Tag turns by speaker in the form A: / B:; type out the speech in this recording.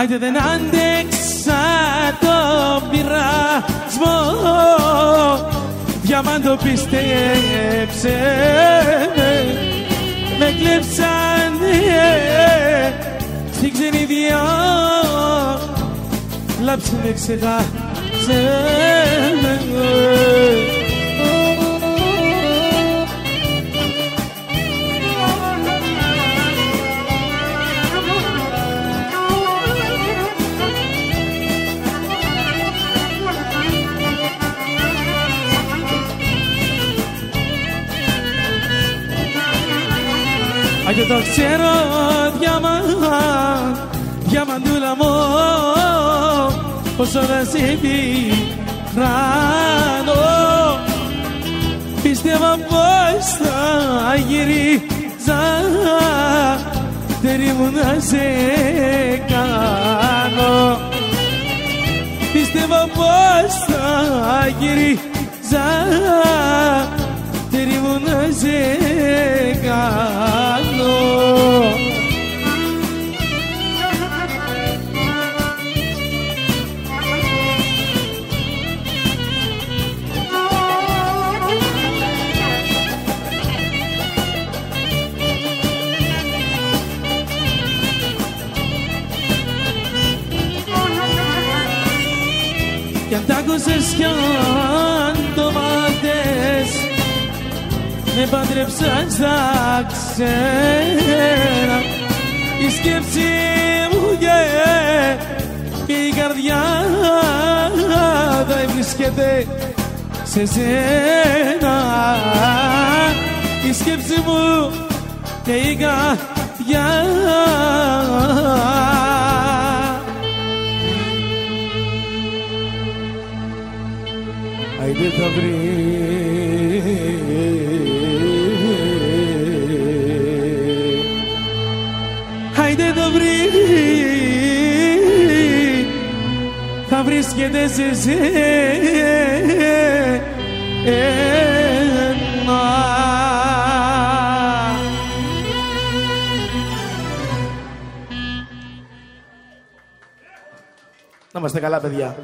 A: Άιντε δεν άντεξα το πειρασμό. Διαμάντο πίστεψε. Με Με κλέψανε στην ξενιδιά Λάψε με ξεχάσε με Αν και το ξέρω διαμά, διαμαντούλα μου πόσο δεν σε πειράνω Πίστευα πως θα γυρίζα δεν μου να σε κάνω. Πίστευα πως θα γυρίζα δεν μου να σε Κι αν τ' άκουσες κι αν το μάθες Με παντρεψαν στα ξένα Η σκέψη μου και, και η καρδιά δεν βρίσκεται σε σένα. Η σκέψη μου και η καρδιά Άιντε θα βρει. Άιντε θα βρει. Θα βρίσκεται σε σένα Να είμαστε καλά παιδιά